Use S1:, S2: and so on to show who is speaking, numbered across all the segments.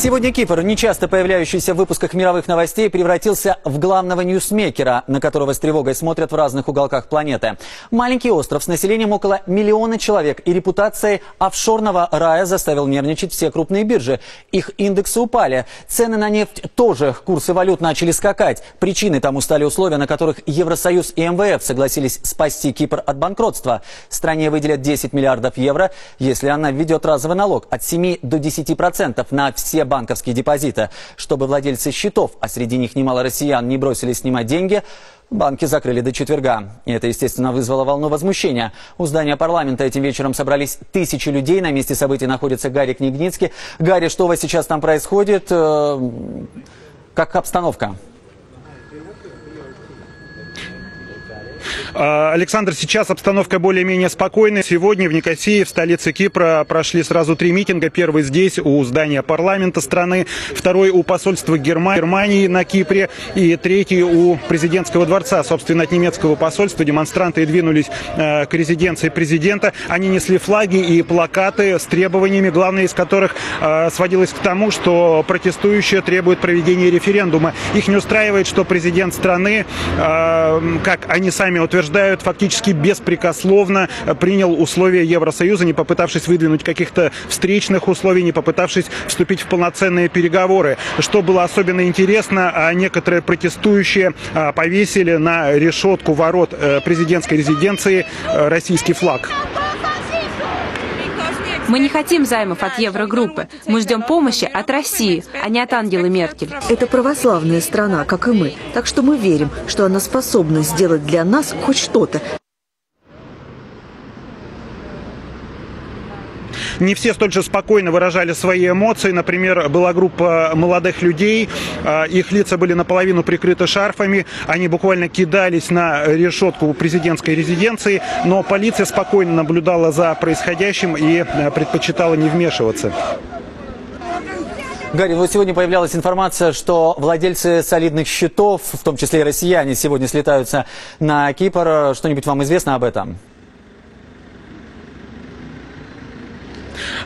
S1: Сегодня Кипр, нечасто появляющийся в выпусках мировых новостей, превратился в главного ньюсмейкера, на которого с тревогой смотрят в разных уголках планеты. Маленький остров с населением около миллиона человек и репутацией офшорного рая заставил нервничать все крупные биржи. Их индексы упали. Цены на нефть тоже, курсы валют начали скакать. Причиной тому стали условия, на которых Евросоюз и МВФ согласились спасти Кипр от банкротства. Стране выделят 10 миллиардов евро, если она введет разовый налог от 7 до 10 процентов на все банковские депозиты. Чтобы владельцы счетов, а среди них немало россиян, не бросились снимать деньги, Банки закрыли до четверга. И это, естественно, вызвало волну возмущения. У здания парламента этим вечером собрались тысячи людей. На месте событий находится Гарри Книгницкий. Гарри, что у вас сейчас там происходит? Э, как обстановка?
S2: Александр, сейчас обстановка более-менее спокойная. Сегодня в Никосии, в столице Кипра, прошли сразу три митинга. Первый здесь, у здания парламента страны. Второй у посольства Германии на Кипре. И третий у президентского дворца. Собственно, от немецкого посольства демонстранты двинулись э, к резиденции президента. Они несли флаги и плакаты с требованиями, главное из которых э, сводилось к тому, что протестующие требуют проведения референдума. Их не устраивает, что президент страны, э, как они сами утверждают, утверждают, фактически беспрекословно принял условия Евросоюза, не попытавшись выдвинуть каких-то встречных условий, не попытавшись вступить в полноценные переговоры. Что было особенно интересно, а некоторые протестующие а, повесили на решетку ворот э, президентской резиденции э, российский флаг.
S3: Мы не хотим займов от Еврогруппы. Мы ждем помощи от России, а не от Ангелы Меркель.
S4: Это православная страна, как и мы. Так что мы верим, что она способна сделать для нас хоть что-то.
S2: Не все столь же спокойно выражали свои эмоции. Например, была группа молодых людей, а, их лица были наполовину прикрыты шарфами, они буквально кидались на решетку президентской резиденции, но полиция спокойно наблюдала за происходящим и а, предпочитала не вмешиваться.
S1: Гарри, ну сегодня появлялась информация, что владельцы солидных счетов, в том числе и россияне, сегодня слетаются на Кипр. Что-нибудь вам известно об этом?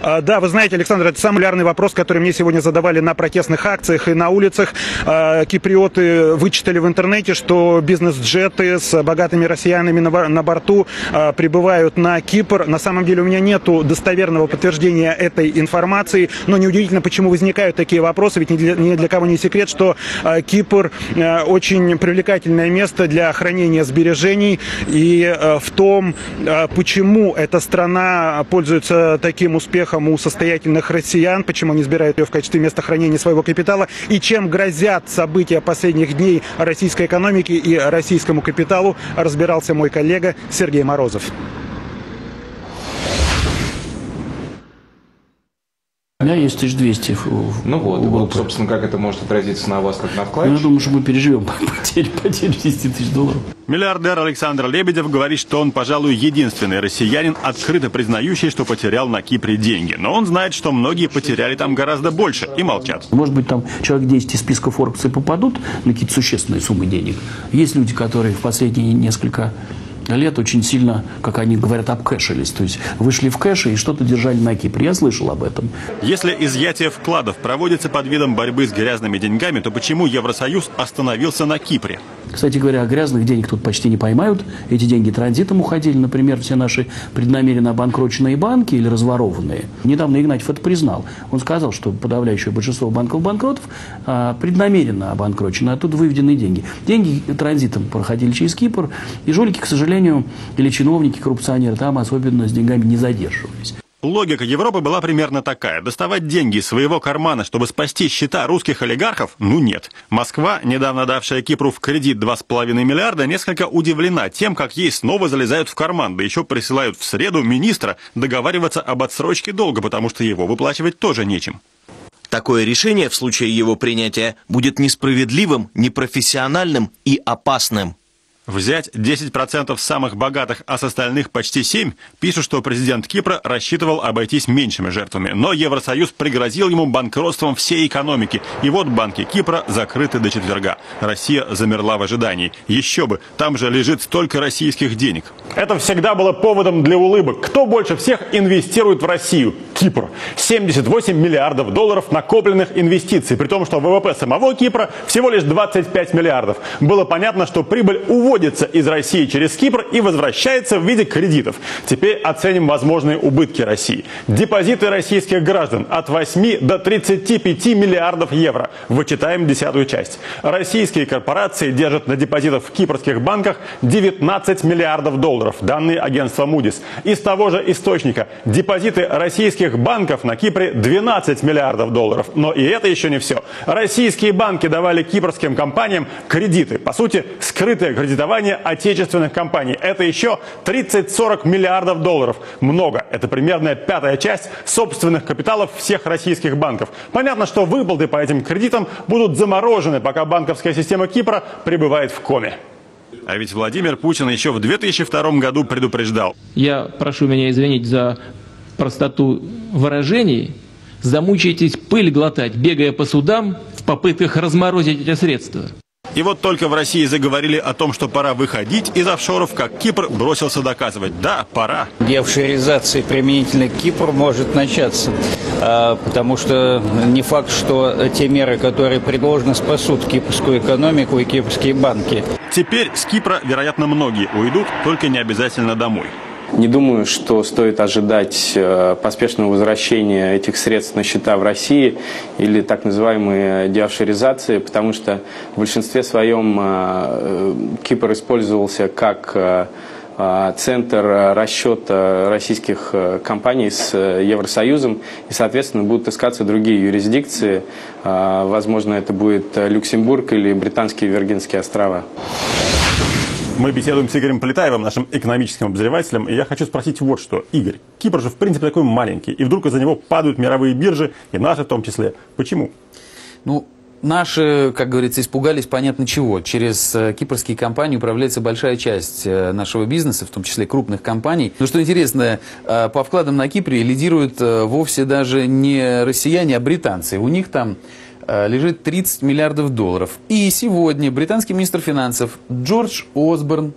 S2: Да, вы знаете, Александр, это самый популярный вопрос, который мне сегодня задавали на протестных акциях и на улицах. А, киприоты вычитали в интернете, что бизнес-джеты с богатыми россиянами на борту а, прибывают на Кипр. На самом деле у меня нет достоверного подтверждения этой информации, но неудивительно, почему возникают такие вопросы, ведь ни для, ни для кого не секрет, что Кипр очень привлекательное место для хранения сбережений и в том, почему эта страна пользуется таким успехом у состоятельных россиян, почему они избирают ее в качестве места хранения своего капитала и чем грозят события последних дней российской экономики и российскому капиталу, разбирался мой коллега Сергей Морозов.
S5: У меня есть 1200 в,
S6: Ну вот, вот, собственно, как это может отразиться на вас, как на вкладчике?
S5: Ну, я думаю, что мы переживем потерю, потерю 10 тысяч долларов.
S7: Миллиардер Александр Лебедев говорит, что он, пожалуй, единственный россиянин, открыто признающий, что потерял на Кипре деньги. Но он знает, что многие потеряли там гораздо больше и молчат.
S5: Может быть, там человек 10 из списка Форбса попадут на какие-то существенные суммы денег. Есть люди, которые в последние несколько лет очень сильно, как они говорят, обкэшились. То есть вышли в кэши и что-то держали на Кипре. Я слышал об этом.
S7: Если изъятие вкладов проводится под видом борьбы с грязными деньгами, то почему Евросоюз остановился на Кипре?
S5: Кстати говоря, грязных денег тут почти не поймают. Эти деньги транзитом уходили. Например, все наши преднамеренно обанкроченные банки или разворованные. Недавно Игнатьев это признал. Он сказал, что подавляющее большинство банков-банкротов а, преднамеренно обанкрочены, а тут выведены деньги. Деньги транзитом проходили через Кипр, и жулики, к сожалению, или чиновники, коррупционеры там особенно с деньгами не задерживались.
S7: Логика Европы была примерно такая. Доставать деньги из своего кармана, чтобы спасти счета русских олигархов? Ну нет. Москва, недавно давшая Кипру в кредит 2,5 миллиарда, несколько удивлена тем, как ей снова залезают в карман, да еще присылают в среду министра договариваться об отсрочке долга, потому что его выплачивать тоже нечем.
S8: Такое решение в случае его принятия будет несправедливым, непрофессиональным и опасным.
S7: Взять 10% самых богатых, а с остальных почти 7, пишут, что президент Кипра рассчитывал обойтись меньшими жертвами. Но Евросоюз пригрозил ему банкротством всей экономики. И вот банки Кипра закрыты до четверга. Россия замерла в ожидании. Еще бы, там же лежит столько российских денег.
S9: Это всегда было поводом для улыбок. Кто больше всех инвестирует в Россию? Кипр. 78 миллиардов долларов накопленных инвестиций. При том, что ВВП самого Кипра всего лишь 25 миллиардов. Было понятно, что прибыль уводится выводится из России через Кипр и возвращается в виде кредитов. Теперь оценим возможные убытки России. Депозиты российских граждан от 8 до 35 миллиардов евро. Вычитаем десятую часть. Российские корпорации держат на депозитах в кипрских банках 19 миллиардов долларов. Данные агентства Moody's. Из того же источника. Депозиты российских банков на Кипре 12 миллиардов долларов. Но и это еще не все. Российские банки давали кипрским компаниям кредиты. По сути, скрытое кредитование кредитования отечественных компаний. Это еще 30-40 миллиардов долларов. Много. Это примерно пятая часть собственных капиталов всех российских банков. Понятно, что выплаты по этим кредитам будут заморожены, пока банковская система Кипра пребывает в коме.
S7: А ведь Владимир Путин еще в 2002 году предупреждал.
S10: Я прошу меня извинить за простоту выражений. Замучаетесь пыль глотать, бегая по судам в попытках разморозить эти средства.
S7: И вот только в России заговорили о том, что пора выходить из офшоров, как Кипр бросился доказывать. Да, пора.
S11: Деофшоризация применительно к Кипру может начаться, а, потому что не факт, что те меры, которые предложены, спасут кипрскую экономику и кипрские банки.
S7: Теперь с Кипра, вероятно, многие уйдут, только не обязательно домой.
S12: Не думаю, что стоит ожидать э, поспешного возвращения этих средств на счета в России или так называемой деофшоризации, потому что в большинстве своем э, Кипр использовался как э, центр расчета российских компаний с Евросоюзом, и, соответственно, будут искаться другие юрисдикции. Возможно, это будет Люксембург или Британские Виргинские острова.
S7: Мы беседуем с Игорем Полетаевым, нашим экономическим обозревателем, и я хочу спросить вот что. Игорь, Кипр же в принципе такой маленький, и вдруг из-за него падают мировые биржи, и наши в том числе. Почему?
S13: Ну, Наши, как говорится, испугались понятно чего. Через э, кипрские компании управляется большая часть э, нашего бизнеса, в том числе крупных компаний. Но что интересно, э, по вкладам на Кипре лидируют вовсе даже не россияне, а британцы. У них там лежит 30 миллиардов долларов. И сегодня британский министр финансов Джордж Осборн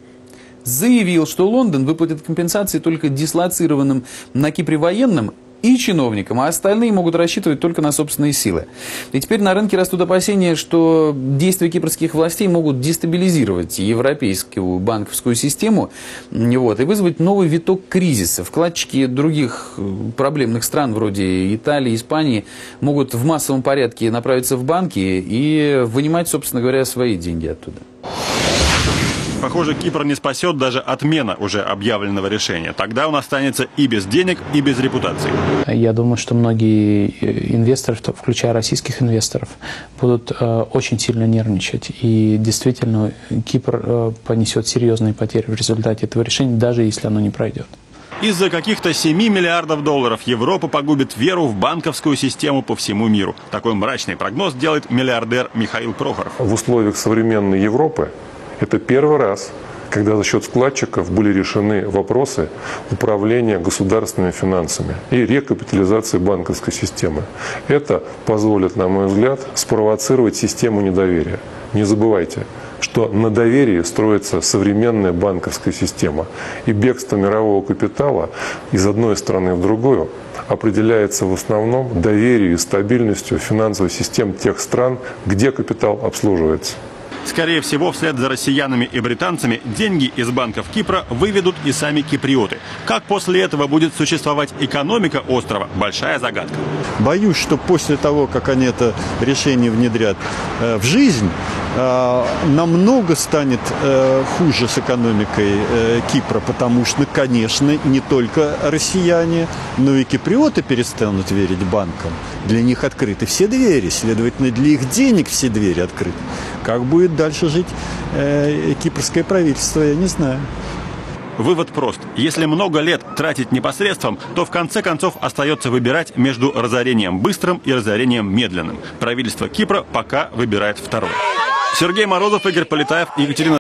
S13: заявил, что Лондон выплатит компенсации только дислоцированным на Кипре военным и чиновникам, а остальные могут рассчитывать только на собственные силы. И теперь на рынке растут опасения, что действия кипрских властей могут дестабилизировать европейскую банковскую систему вот, и вызвать новый виток кризиса. Вкладчики других э, проблемных стран, вроде Италии, Испании, могут в массовом порядке направиться в банки и вынимать, собственно говоря, свои деньги оттуда.
S7: Похоже, Кипр не спасет даже отмена уже объявленного решения. Тогда он останется и без денег, и без репутации.
S14: Я думаю, что многие э, инвесторы, включая российских инвесторов, будут э, очень сильно нервничать. И действительно, Кипр э, понесет серьезные потери в результате этого решения, даже если оно не пройдет.
S7: Из-за каких-то 7 миллиардов долларов Европа погубит веру в банковскую систему по всему миру. Такой мрачный прогноз делает миллиардер Михаил Прохоров.
S15: В условиях современной Европы это первый раз, когда за счет вкладчиков были решены вопросы управления государственными финансами и рекапитализации банковской системы. Это позволит, на мой взгляд, спровоцировать систему недоверия. Не забывайте, что на доверии строится современная банковская система. И бегство мирового капитала из одной страны в другую определяется в основном доверием и стабильностью финансовых систем тех стран, где капитал обслуживается.
S7: Скорее всего, вслед за россиянами и британцами деньги из банков Кипра выведут и сами киприоты. Как после этого будет существовать экономика острова – большая загадка.
S16: Боюсь, что после того, как они это решение внедрят э, в жизнь, э, намного станет э, хуже с экономикой Кипра, потому что, конечно, не только россияне, но и киприоты перестанут верить банкам. Для них открыты все двери, следовательно, для их денег все двери открыты. Как будет дальше жить э, кипрское правительство, я не знаю.
S7: Вывод прост. Если много лет тратить непосредством, то в конце концов остается выбирать между разорением быстрым и разорением медленным. Правительство Кипра пока выбирает второе. Сергей Морозов, Игорь Полетаев, Екатерина